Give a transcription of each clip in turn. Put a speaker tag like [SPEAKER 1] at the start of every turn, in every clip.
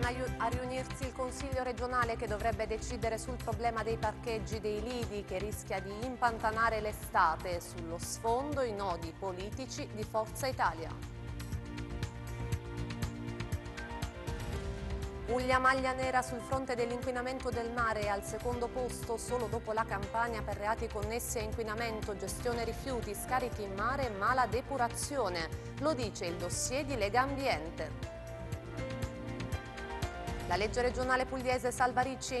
[SPEAKER 1] Torna a riunirsi il Consiglio regionale che dovrebbe decidere sul problema dei parcheggi dei lidi che rischia di impantanare l'estate. Sullo sfondo i nodi politici di Forza Italia. Puglia maglia nera sul fronte dell'inquinamento del mare al secondo posto solo dopo la campagna per reati connessi a inquinamento, gestione rifiuti, scarichi in mare e mala depurazione. Lo dice il dossier di Lega Ambiente. La legge regionale pugliese salva Ricci è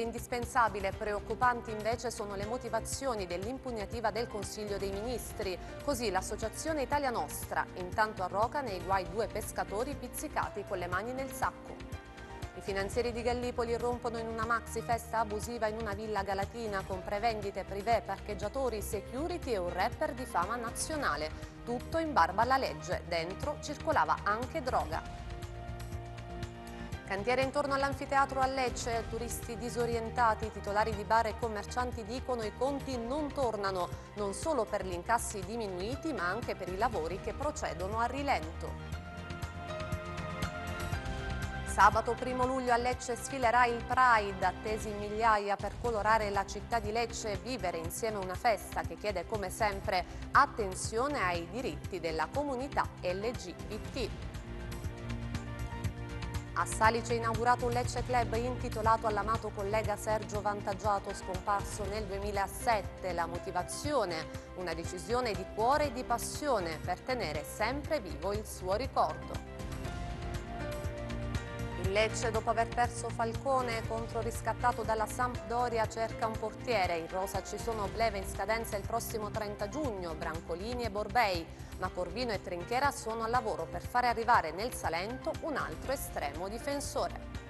[SPEAKER 1] indispensabile, preoccupanti invece sono le motivazioni dell'impugnativa del Consiglio dei Ministri. Così l'associazione Italia Nostra, intanto arroca nei guai due pescatori pizzicati con le mani nel sacco. I finanzieri di Gallipoli irrompono in una maxi festa abusiva in una villa galatina con prevendite privé, parcheggiatori, security e un rapper di fama nazionale. Tutto in barba alla legge. Dentro circolava anche droga. Cantiere intorno all'anfiteatro a Lecce, turisti disorientati, titolari di bar e commercianti dicono i conti non tornano, non solo per gli incassi diminuiti ma anche per i lavori che procedono a rilento. Sabato 1 luglio a Lecce sfilerà il Pride, attesi migliaia per colorare la città di Lecce e vivere insieme una festa che chiede come sempre attenzione ai diritti della comunità LGBT. A Salice è inaugurato un Lecce Club intitolato all'amato collega Sergio Vantaggiato scomparso nel 2007. La motivazione? Una decisione di cuore e di passione per tenere sempre vivo il suo ricordo. Lecce, dopo aver perso Falcone contro riscattato dalla Sampdoria, cerca un portiere. In rosa ci sono Bleve in scadenza il prossimo 30 giugno, Brancolini e Borbei, ma Corvino e Trinchera sono al lavoro per fare arrivare nel Salento un altro estremo difensore.